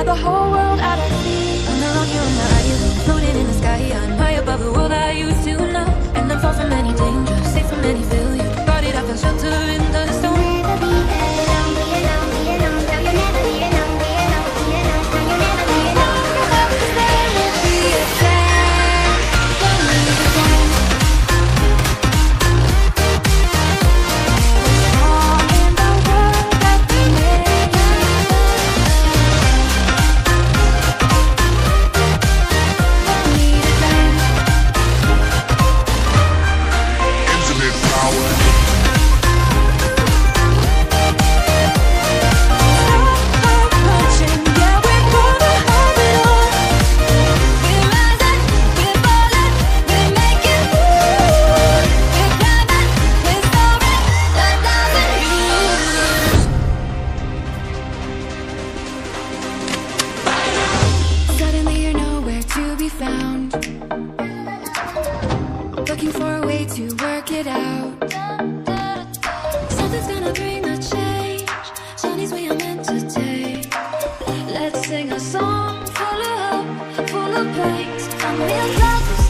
Got the whole world at our feet. I'm not you, I'm not you. Floating in the sky, I'm high above the world I used to know. And I'm far from any danger, safe from any failure. Guarded, I feel shelter in the Some real love